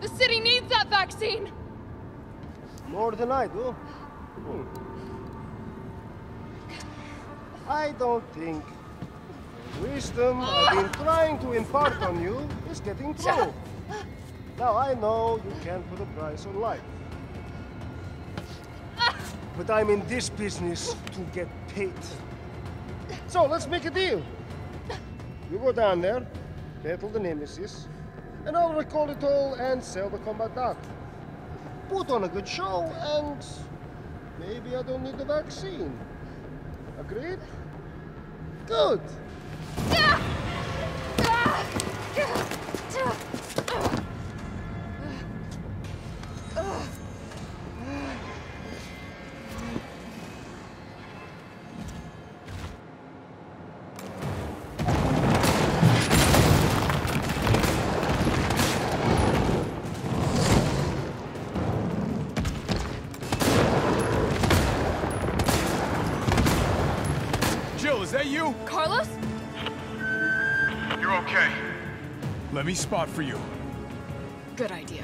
The city needs that vaccine! More than I do. Hmm. I don't think the wisdom I've been trying to impart on you is getting through. Now I know you can't put a price on life. But I'm in this business to get paid. So let's make a deal. You go down there, battle the Nemesis, and I'll recall it all and sell the combat dart. Put on a good show, and maybe I don't need the vaccine. Agreed? Good. You? Carlos? You're okay. Let me spot for you. Good idea.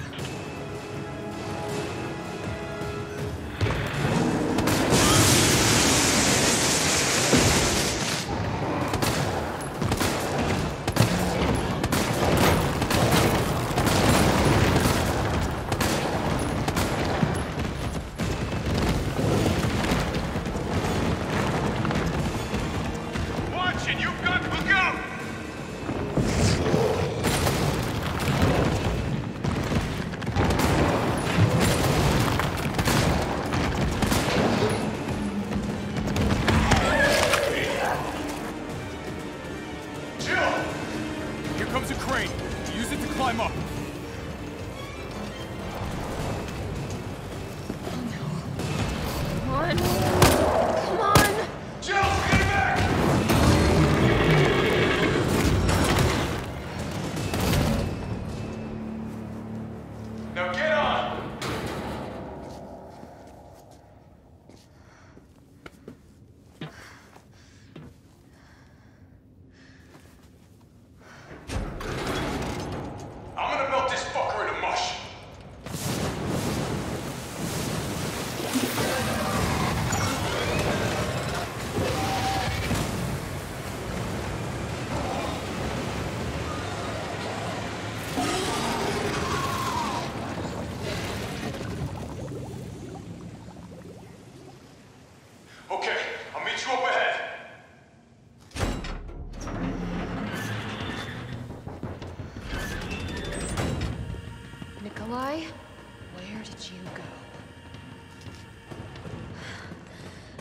Where did you go?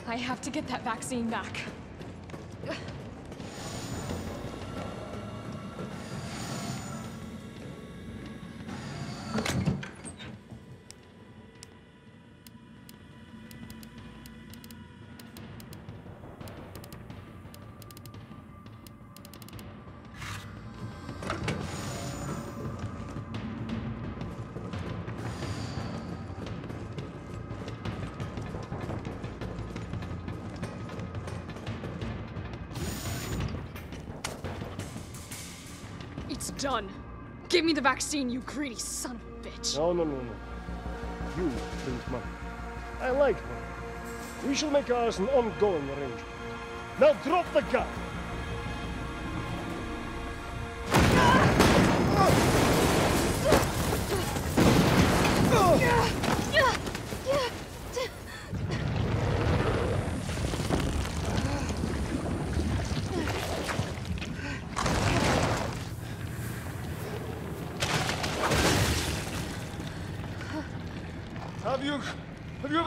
I have to get that vaccine back. Done. Give me the vaccine, you greedy son of a bitch. No, no, no, no. You think money. I like money. We shall make ours an ongoing arrangement. Now drop the gun!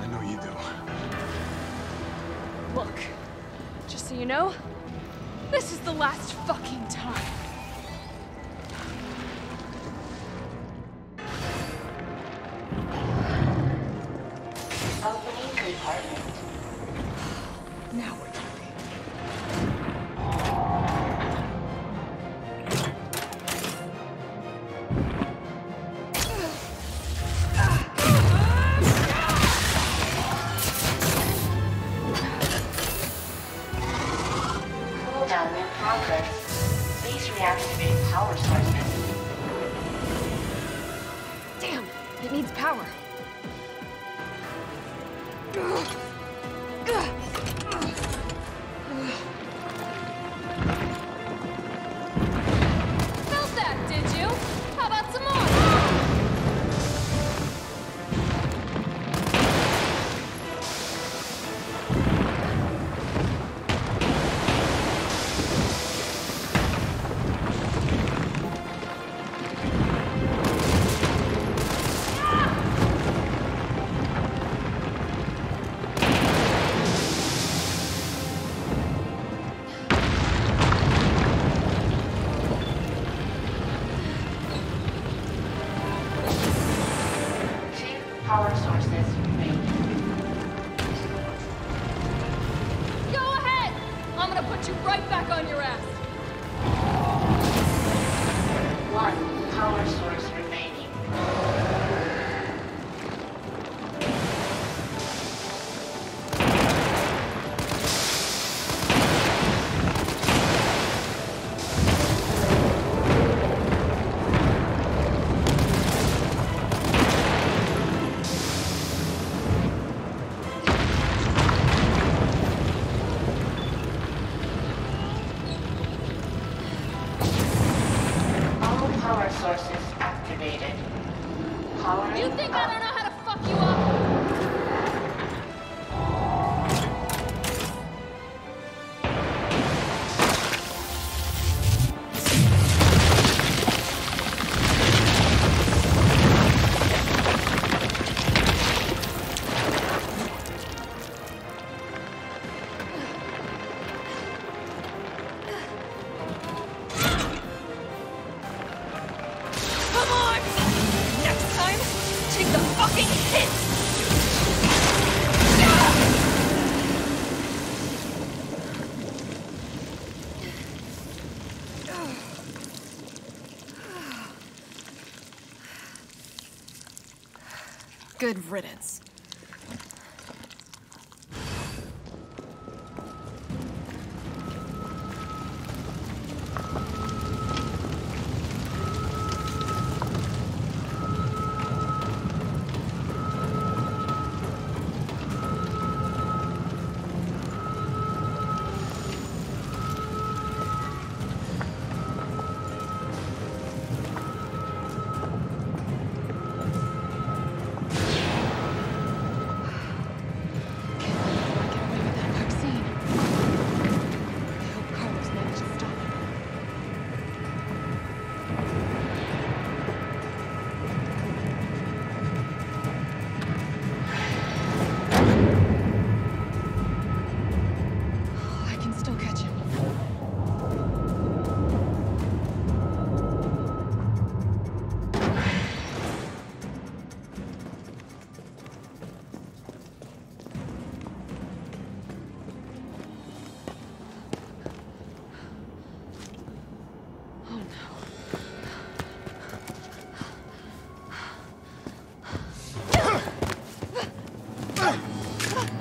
I know you do. Look, just so you know, this is the last fucking time. Now we're. All power sources activated. Powering You think I don't know how to fuck you up? Good riddance.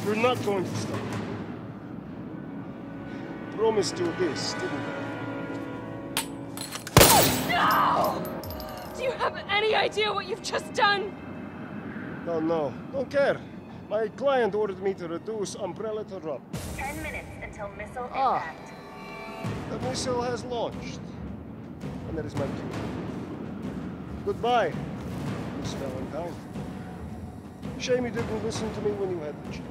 You're not going to stop. Promised you this, didn't I? No! Do you have any idea what you've just done? No, no, don't care. My client ordered me to reduce Umbrella to drop. Ten minutes until missile Ah. impact. The missile has launched. And that is my cue. Goodbye, Miss Valentine. Shame you didn't listen to me when you had the chance.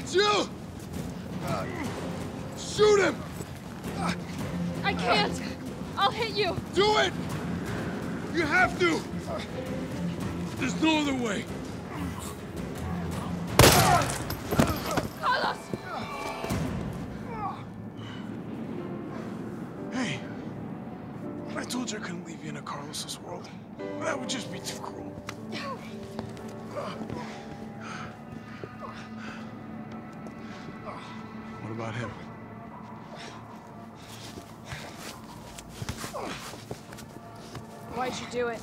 It's you! Shoot him! I can't! I'll hit you! Do it! You have to! There's no other way. Carlos! Hey, I told you I couldn't leave you in a Carlos's world. That would just be too cruel. What about him? Why'd you do it?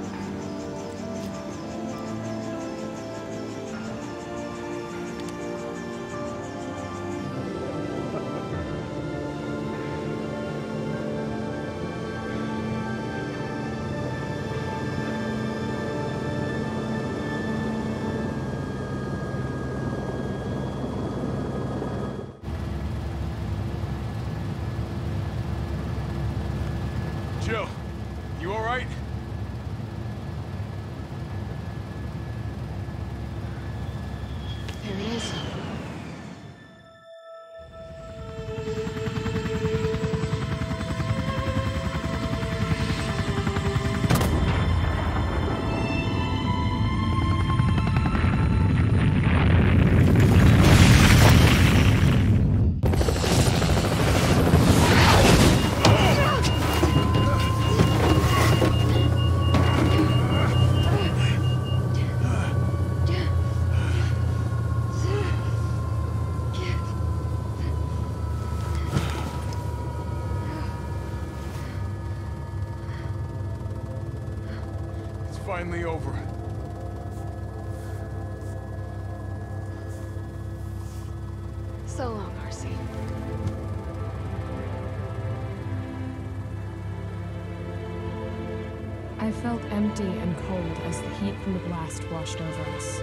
I felt empty and cold as the heat from the blast washed over us.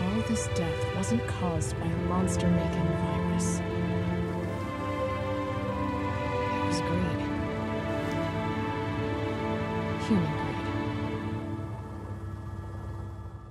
All this death wasn't caused by a monster-making virus.